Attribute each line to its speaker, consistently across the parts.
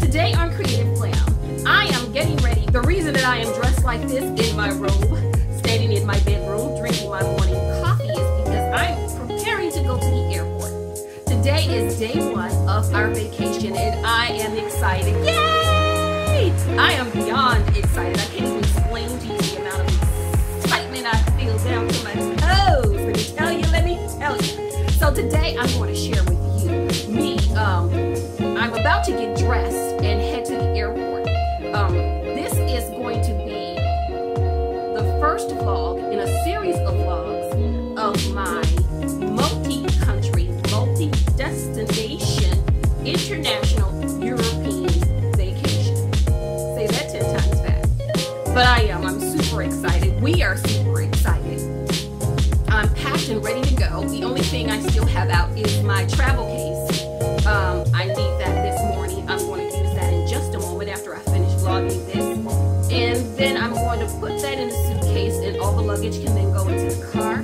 Speaker 1: Today on Creative Glam, I am getting ready. The reason that I am dressed like this in my robe, day one of our vacation and I am excited. Yay! I am beyond excited. I can't even explain to you the amount of excitement I feel down to my toes. Let me tell you, let me tell you. So today I'm going to share with you me. Um, I'm about to get dressed and head to the airport. Um, this is going to be the first vlog in a series of vlogs of my international European vacation. Say that 10 times fast. But I am. I'm super excited. We are super excited. I'm packed and ready to go. The only thing I still have out is my travel case. Um, I need that this morning. I'm going to use that in just a moment after I finish vlogging this. And then I'm going to put that in a suitcase and all the luggage can then go into the car.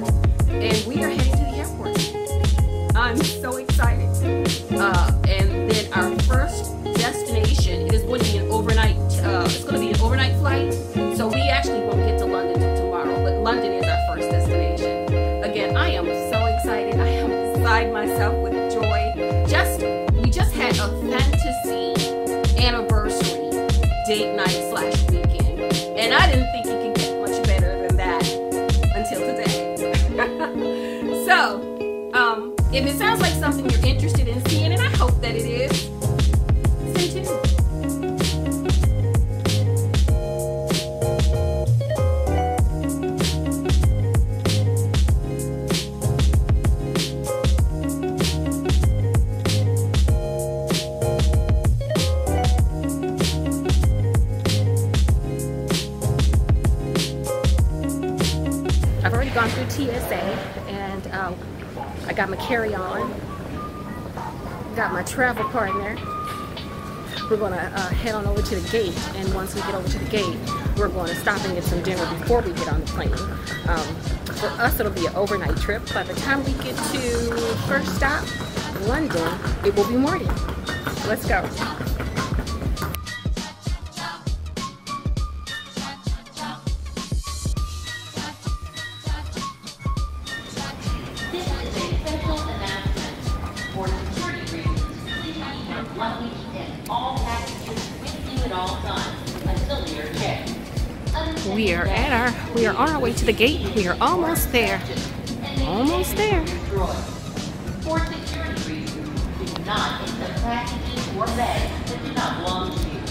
Speaker 1: And we are heading to the airport. I'm so excited. Uh, myself with joy. Just, we just had a fantasy anniversary date night slash weekend. And I didn't think it could get much better than that until today. so, um, if it sounds like something you're interested in seeing, through TSA and um, I got my carry-on, got my travel partner. We're gonna uh, head on over to the gate and once we get over to the gate, we're going to stop and get some dinner before we get on the plane. Um, for us, it'll be an overnight trip. By the time we get to first stop, London, it will be morning. Let's go.
Speaker 2: All packages with you at all times until we are checked.
Speaker 1: We are at our, we are on our way to the gate. We are almost there. Almost there.
Speaker 2: For security reasons, do not accept packages or bags that do not belong to you.